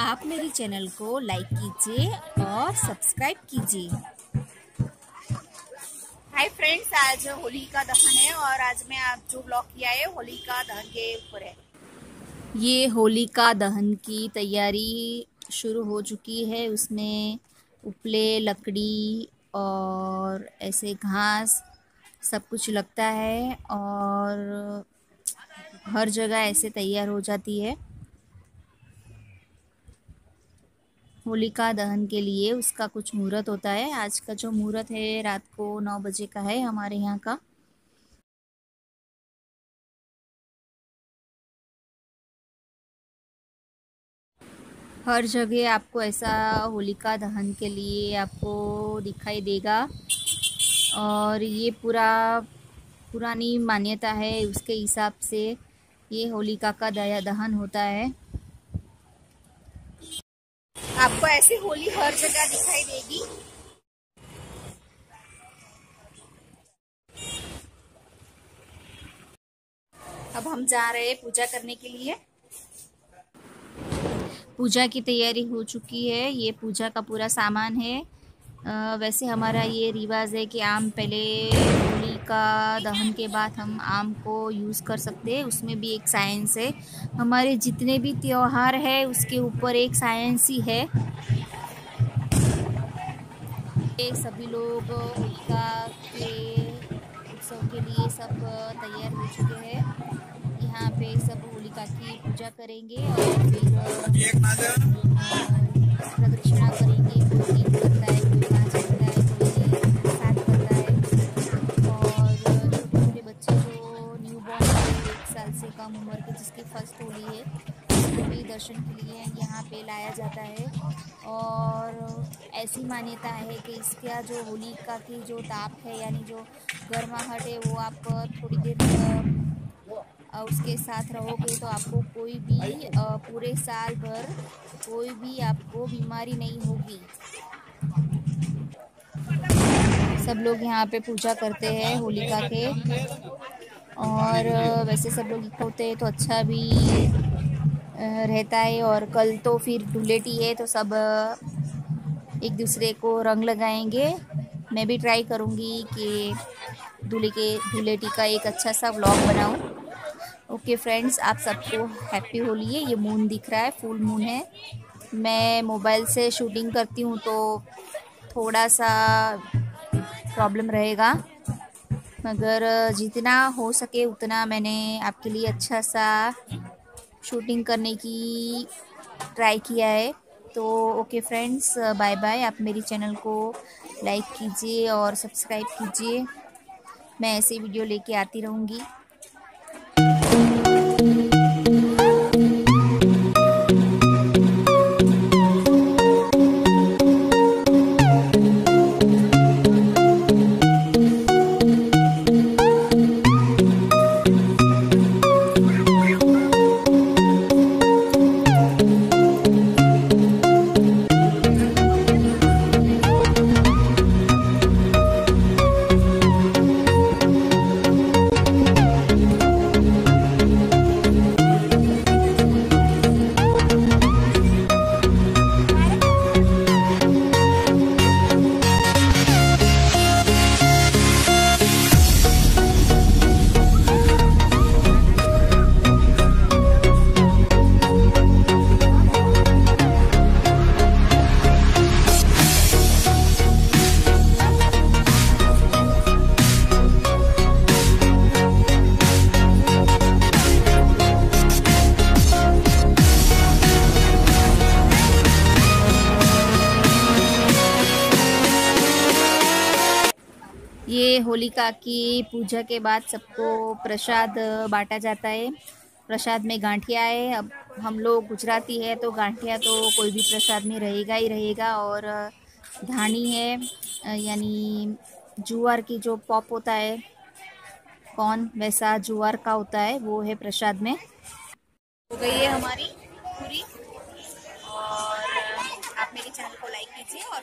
आप मेरे चैनल को लाइक कीजिए और सब्सक्राइब कीजिए। हाय फ्रेंड्स आज होली का दहन है और आज मैं आप जो ब्लॉग किया है होली का दहन के ऊपर है। ये होलिका दहन की तैयारी शुरू हो चुकी है। उसमें उपले लकड़ी और ऐसे घास सब कुछ लगता है और हर जगह ऐसे तैयार हो जाती है। होलिका दहन के लिए उसका कुछ मुहूर्त होता है। आज का जो मुहूर्त है, रात को नौ बजे का है हमारे यहाँ का। हर जगह आपको ऐसा होलिका दहन के लिए आपको दिखाई देगा। और ये पूरा, पुरानी मान्यता है, उसके हिसाब से ये होलिका का दया दहन होता है। आपको ऐसे होली हर जगह दिखाई देगी। अब हम जा रहे हैं पूजा करने के लिए। पूजा की तैयारी हो चुकी है। ये पूजा का पूरा सामान है। वैसे हमारा ये रिवाज है कि आम पहले होली का दहन के बाद हम आम को यूज़ कर सकते हैं। उसमें भी एक साइंस है। हमारे जितने भी त्यौहार है, उसके ऊपर एक साइंस ही है। सभी लोग होलिका के उत्सव के लिए सब तैयार हो चुके हैं। यहाँ पे सब होलिका की पूजा करेंगे और फिर होली उसको भी दर्शन के लिए यहाँ पे लाया जाता है। और ऐसी मान्यता है कि इसका जो होलिका की जो ताप है, यानी जो गर्माहट है, वो आप थोड़ी देर उसके साथ रहोगे तो आपको कोई भी पूरे साल भर कोई भी आपको बीमारी नहीं होगी। सब लोग यहाँ पे पूजा करते हैं होलिका के। और वैसे सब लोग होते हैं तो अच्छा भी रहता है और कल तो फिर धुलेटी है तो सब एक दूसरे को रंग लगाएँगे। मैं भी ट्राई करूँगी कि दूल्हे के धुलेटी का एक अच्छा सा व्लॉग बनाऊँ। ओके फ्रेंड्स आप सबको हैप्पी होली है ये मून दिख रहा है फुल मून है। मैं मोबाइल से शूटिंग करती हूँ तो थोड़ा सा प्रॉब्लम रहेगा। मगर जितना हो सके उतना मैंने आपके लिए अच्छा सा शूटिंग करने की ट्राई किया है। तो ओके फ्रेंड्स बाय बाय आप मेरी चैनल को लाइक कीजिए और सब्सक्राइब कीजिए। मैं ऐसे वीडियो लेके आती रहूँगी। होलिका की पूजा के बाद सबको प्रसाद बांटा जाता है। प्रसाद में गांठिया है। अब हम लोग गुजराती है तो गांठिया तो कोई भी प्रसाद में रहेगा ही रहेगा और धानी है। यानी जुआर की जो पॉप होता है, कौन वैसा जुआर का होता है, वो है प्रसाद में। हो गई है हमारी पूरी। और आप मेरे चैनल को लाइक कीजिए और